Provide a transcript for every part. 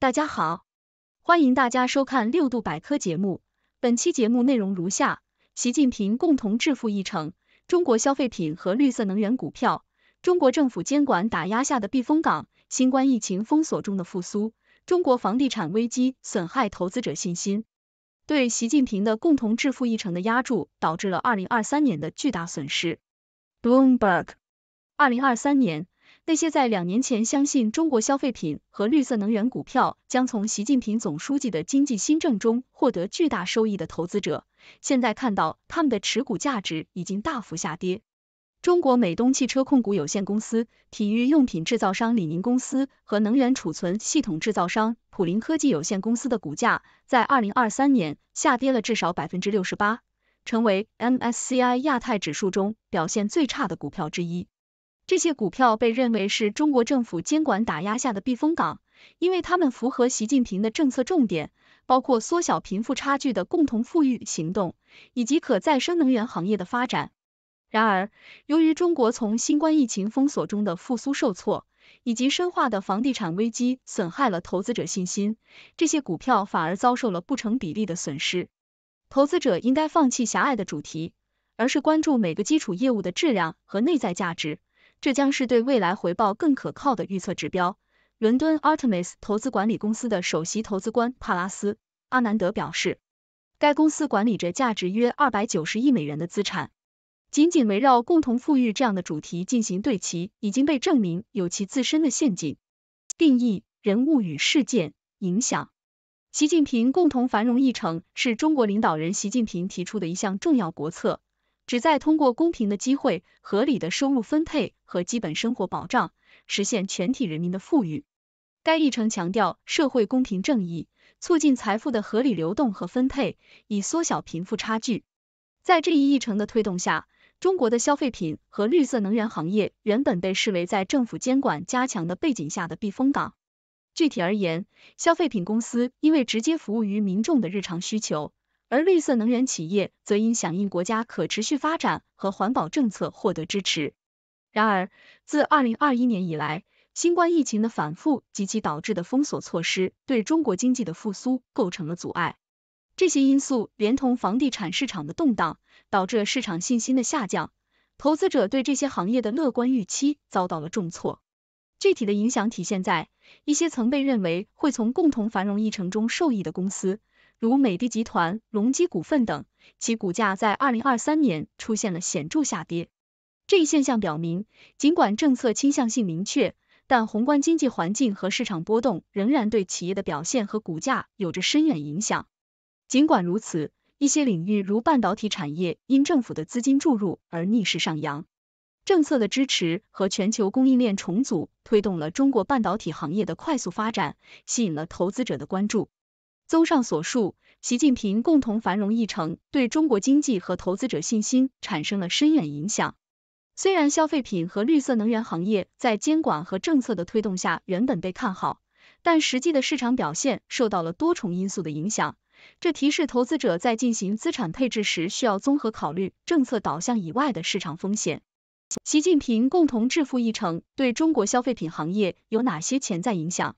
大家好，欢迎大家收看六度百科节目。本期节目内容如下：习近平共同致富议程，中国消费品和绿色能源股票，中国政府监管打压下的避风港，新冠疫情封锁中的复苏，中国房地产危机损害投资者信心。对习近平的共同致富议程的压注，导致了二零二三年的巨大损失。Bloomberg，二零二三年。那些在两年前相信中国消费品和绿色能源股票将从习近平总书记的经济新政中获得巨大收益的投资者，现在看到他们的持股价值已经大幅下跌。中国美东汽车控股有限公司、体育用品制造商李宁公司和能源储存系统制造商普林科技有限公司的股价在二零二三年下跌了至少百分之六十八，成为 MSCI 亚太指数中表现最差的股票之一。这些股票被认为是中国政府监管打压下的避风港，因为它们符合习近平的政策重点，包括缩小贫富差距的共同富裕行动，以及可再生能源行业的发展。然而，由于中国从新冠疫情封锁中的复苏受挫，以及深化的房地产危机损害了投资者信心，这些股票反而遭受了不成比例的损失。投资者应该放弃狭隘的主题，而是关注每个基础业务的质量和内在价值。这将是对未来回报更可靠的预测指标。伦敦 Artemis 投资管理公司的首席投资官帕拉斯·阿南德表示，该公司管理着价值约二百九十亿美元的资产。仅仅围绕共同富裕这样的主题进行对齐，已经被证明有其自身的陷阱。定义人物与事件影响。习近平共同繁荣议程是中国领导人习近平提出的一项重要国策。旨在通过公平的机会、合理的收入分配和基本生活保障，实现全体人民的富裕。该议程强调社会公平正义，促进财富的合理流动和分配，以缩小贫富差距。在这一议程的推动下，中国的消费品和绿色能源行业原本被视为在政府监管加强的背景下的避风港。具体而言，消费品公司因为直接服务于民众的日常需求。而绿色能源企业则因响应国家可持续发展和环保政策获得支持。然而，自二零二一年以来，新冠疫情的反复及其导致的封锁措施对中国经济的复苏构成了阻碍。这些因素连同房地产市场的动荡，导致市场信心的下降，投资者对这些行业的乐观预期遭到了重挫。具体的影响体现在一些曾被认为会从共同繁荣议程中受益的公司。如美的集团、隆基股份等，其股价在二零二三年出现了显著下跌。这一现象表明，尽管政策倾向性明确，但宏观经济环境和市场波动仍然对企业的表现和股价有着深远影响。尽管如此，一些领域如半导体产业因政府的资金注入而逆势上扬。政策的支持和全球供应链重组推动了中国半导体行业的快速发展，吸引了投资者的关注。综上所述，习近平共同繁荣议程对中国经济和投资者信心产生了深远影响。虽然消费品和绿色能源行业在监管和政策的推动下原本被看好，但实际的市场表现受到了多重因素的影响。这提示投资者在进行资产配置时，需要综合考虑政策导向以外的市场风险。习近平共同致富议程对中国消费品行业有哪些潜在影响？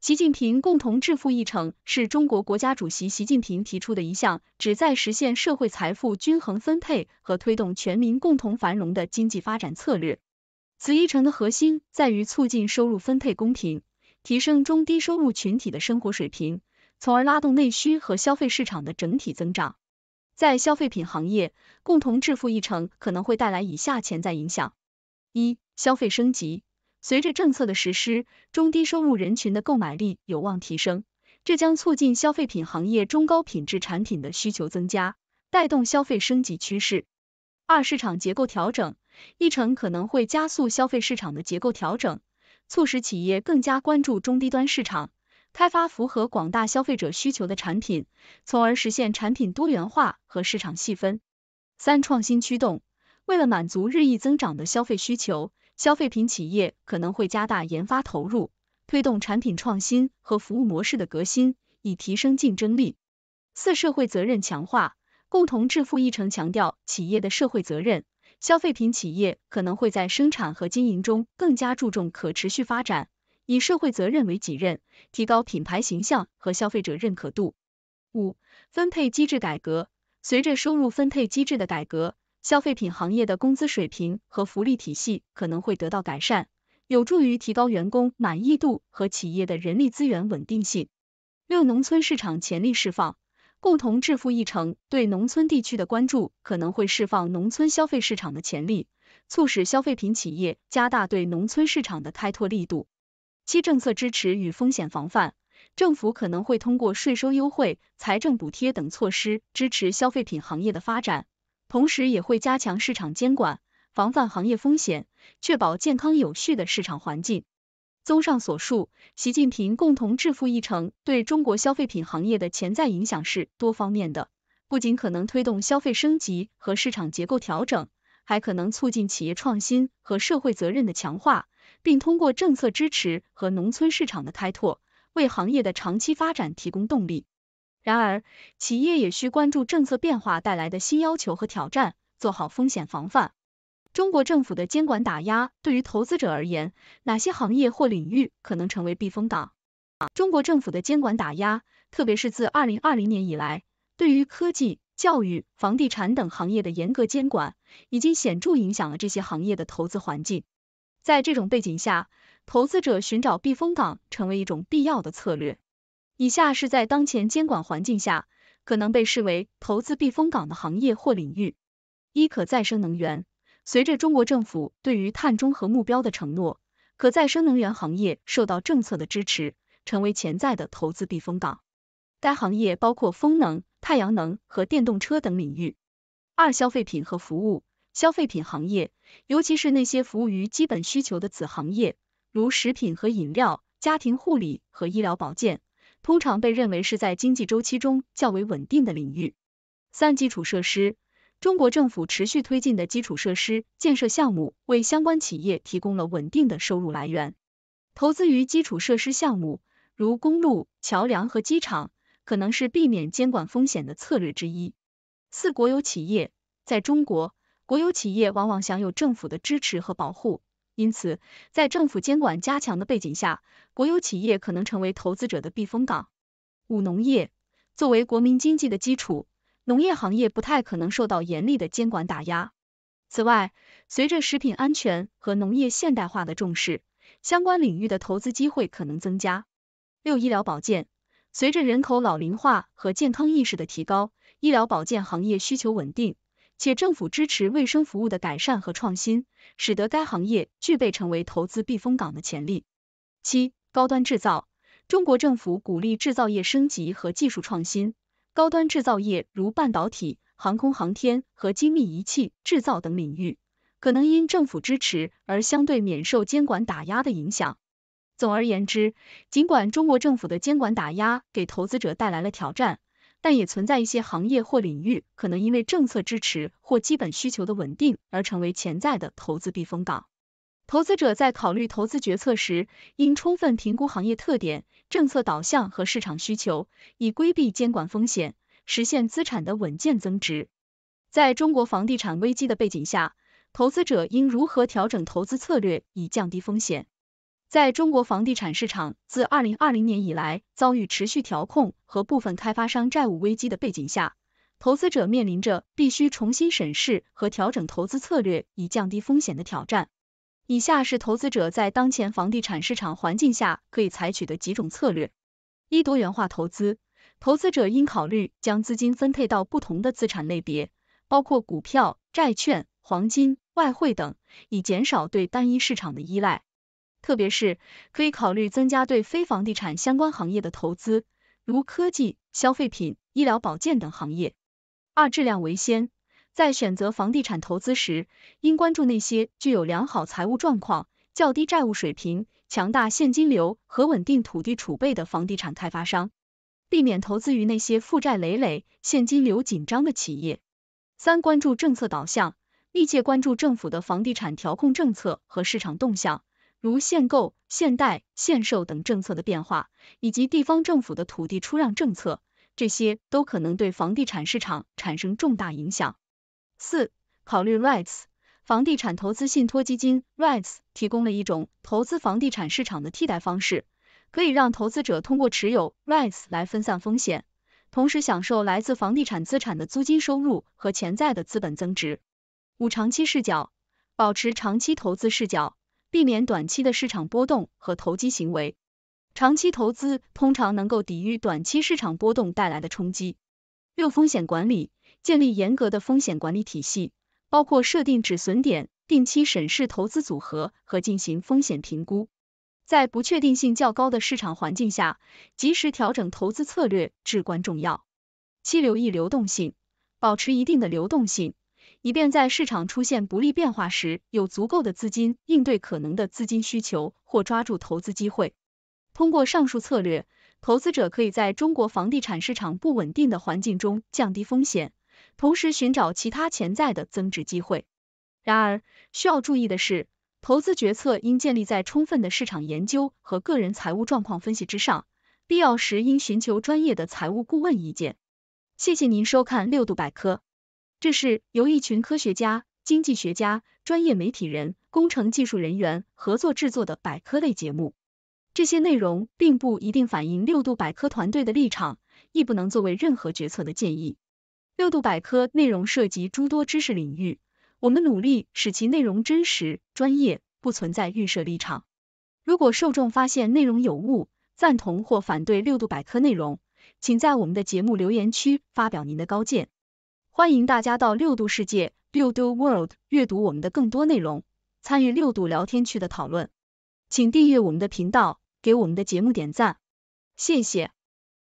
习近平共同致富议程是中国国家主席习近平提出的一项旨在实现社会财富均衡分配和推动全民共同繁荣的经济发展策略。此议程的核心在于促进收入分配公平，提升中低收入群体的生活水平，从而拉动内需和消费市场的整体增长。在消费品行业，共同致富议程可能会带来以下潜在影响：一、消费升级。随着政策的实施，中低收入人群的购买力有望提升，这将促进消费品行业中高品质产品的需求增加，带动消费升级趋势。二、市场结构调整，议程可能会加速消费市场的结构调整，促使企业更加关注中低端市场，开发符合广大消费者需求的产品，从而实现产品多元化和市场细分。三、创新驱动，为了满足日益增长的消费需求。消费品企业可能会加大研发投入，推动产品创新和服务模式的革新，以提升竞争力。四、社会责任强化，共同致富议程强调企业的社会责任，消费品企业可能会在生产和经营中更加注重可持续发展，以社会责任为己任，提高品牌形象和消费者认可度。五、分配机制改革。随着收入分配机制的改革，消费品行业的工资水平和福利体系可能会得到改善，有助于提高员工满意度和企业的人力资源稳定性。六、农村市场潜力释放。共同致富议程对农村地区的关注，可能会释放农村消费市场的潜力，促使消费品企业加大对农村市场的开拓力度。七、政策支持与风险防范。政府可能会通过税收优惠、财政补贴等措施支持消费品行业的发展，同时也会加强市场监管，防范行业风险，确保健康有序的市场环境。综上所述，习近平共同致富议程对中国消费品行业的潜在影响是多方面的，不仅可能推动消费升级和市场结构调整，还可能促进企业创新和社会责任的强化，并通过政策支持和农村市场的开拓，为行业的长期发展提供动力。然而，企业也需关注政策变化带来的新要求和挑战，做好风险防范。中国政府的监管打压对于投资者而言，哪些行业或领域可能成为避风港？中国政府的监管打压，特别是自二零二零年以来，对于科技、教育、房地产等行业的严格监管，已经显著影响了这些行业的投资环境。在这种背景下，投资者寻找避风港成为一种必要的策略。以下是在当前监管环境下可能被视为投资避风港的行业或领域：一、可再生能源。随着中国政府对于碳中和目标的承诺，可再生能源行业受到政策的支持，成为潜在的投资避风港。该行业包括风能、太阳能和电动车等领域。二、消费品和服务。消费品行业，尤其是那些服务于基本需求的子行业，如食品和饮料、家庭护理和医疗保健，通常被认为是在经济周期中较为稳定的领域。三、基础设施。中国政府持续推进的基础设施建设项目，为相关企业提供了稳定的收入来源。投资于基础设施项目，如公路、桥梁和机场，可能是避免监管风险的策略之一。四、国有企业，在中国，国有企业往往享有政府的支持和保护，因此，在政府监管加强的背景下，国有企业可能成为投资者的避风港。五、农业，作为国民经济的基础。农业行业不太可能受到严厉的监管打压。此外，随着食品安全和农业现代化的重视，相关领域的投资机会可能增加。六、医疗保健，随着人口老龄化和健康意识的提高，医疗保健行业需求稳定，且政府支持卫生服务的改善和创新，使得该行业具备成为投资避风港的潜力。七、高端制造，中国政府鼓励制造业升级和技术创新。高端制造业如半导体、航空航天和精密仪器制造等领域，可能因政府支持而相对免受监管打压的影响。总而言之，尽管中国政府的监管打压给投资者带来了挑战，但也存在一些行业或领域可能因为政策支持或基本需求的稳定而成为潜在的投资避风港。投资者在考虑投资决策时，应充分评估行业特点、政策导向和市场需求，以规避监管风险，实现资产的稳健增值。在中国房地产危机的背景下，投资者应如何调整投资策略以降低风险？在中国房地产市场自2020年以来遭遇持续调控和部分开发商债务危机的背景下，投资者面临着必须重新审视和调整投资策略以降低风险的挑战。以下是投资者在当前房地产市场环境下可以采取的几种策略：一、多元化投资，投资者应考虑将资金分配到不同的资产类别，包括股票、债券、黄金、外汇等，以减少对单一市场的依赖。特别是可以考虑增加对非房地产相关行业的投资，如科技、消费品、医疗保健等行业。二、质量为先。在选择房地产投资时，应关注那些具有良好财务状况、较低债务水平、强大现金流和稳定土地储备的房地产开发商，避免投资于那些负债累累、现金流紧张的企业。三、关注政策导向，密切关注政府的房地产调控政策和市场动向，如限购、限贷、限售等政策的变化，以及地方政府的土地出让政策，这些都可能对房地产市场产生重大影响。四、考虑 REITs，房地产投资信托基金 REITs 提供了一种投资房地产市场的替代方式，可以让投资者通过持有 REITs 来分散风险，同时享受来自房地产资产的租金收入和潜在的资本增值。五、长期视角，保持长期投资视角，避免短期的市场波动和投机行为。长期投资通常能够抵御短期市场波动带来的冲击。六、风险管理，建立严格的风险管理体系，包括设定止损点、定期审视投资组合和进行风险评估。在不确定性较高的市场环境下，及时调整投资策略至关重要。七、留意流动性，保持一定的流动性，以便在市场出现不利变化时，有足够的资金应对可能的资金需求或抓住投资机会。通过上述策略，投资者可以在中国房地产市场不稳定的环境中降低风险，同时寻找其他潜在的增值机会。然而，需要注意的是，投资决策应建立在充分的市场研究和个人财务状况分析之上，必要时应寻求专业的财务顾问意见。谢谢您收看六度百科，这是由一群科学家、经济学家、专业媒体人、工程技术人员合作制作的百科类节目。这些内容并不一定反映六度百科团队的立场，亦不能作为任何决策的建议。六度百科内容涉及诸多知识领域，我们努力使其内容真实、专业，不存在预设立场。如果受众发现内容有误，赞同或反对六度百科内容，请在我们的节目留言区发表您的高见。欢迎大家到六度世界六度 World 阅读我们的更多内容，参与六度聊天区的讨论。请订阅我们的频道。给我们的节目点赞，谢谢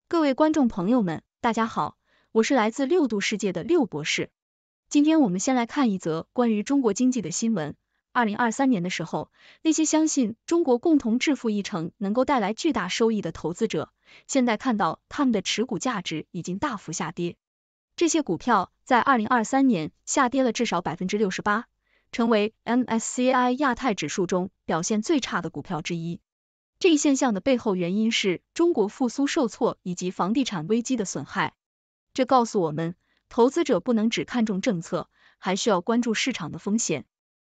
各位观众朋友们，大家好，我是来自六度世界的六博士。今天我们先来看一则关于中国经济的新闻。二零二三年的时候，那些相信中国共同致富议程能够带来巨大收益的投资者，现在看到他们的持股价值已经大幅下跌。这些股票在二零二三年下跌了至少百分之六十八，成为 MSCI 亚太指数中表现最差的股票之一。这一现象的背后原因是中国复苏受挫以及房地产危机的损害。这告诉我们，投资者不能只看重政策，还需要关注市场的风险。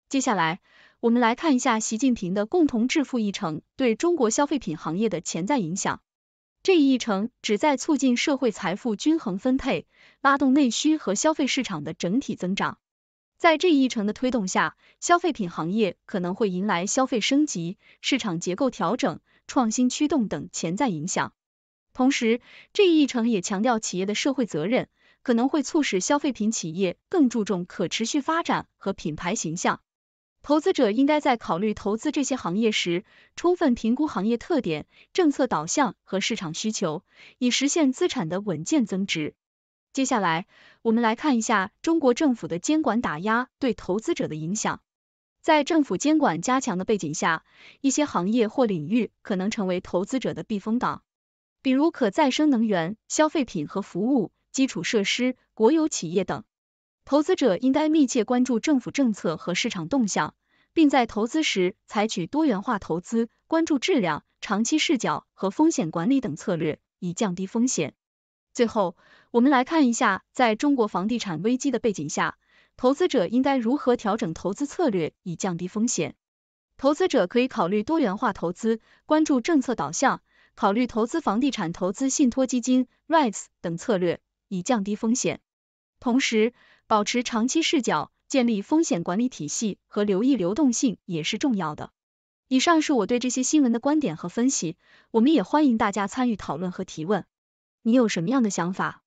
接下来，我们来看一下习近平的共同致富议程对中国消费品行业的潜在影响。这一议程旨在促进社会财富均衡分配，拉动内需和消费市场的整体增长。在这一议程的推动下，消费品行业可能会迎来消费升级、市场结构调整、创新驱动等潜在影响。同时，这一议程也强调企业的社会责任，可能会促使消费品企业更注重可持续发展和品牌形象。投资者应该在考虑投资这些行业时，充分评估行业特点、政策导向和市场需求，以实现资产的稳健增值。接下来，我们来看一下中国政府的监管打压对投资者的影响。在政府监管加强的背景下，一些行业或领域可能成为投资者的避风港，比如可再生能源、消费品和服务、基础设施、国有企业等。投资者应该密切关注政府政策和市场动向，并在投资时采取多元化投资、关注质量、长期视角和风险管理等策略，以降低风险。最后，我们来看一下，在中国房地产危机的背景下，投资者应该如何调整投资策略以降低风险。投资者可以考虑多元化投资，关注政策导向，考虑投资房地产投资信托基金 REITs 等策略，以降低风险。同时，保持长期视角，建立风险管理体系和留意流动性也是重要的。以上是我对这些新闻的观点和分析，我们也欢迎大家参与讨论和提问。你有什么样的想法？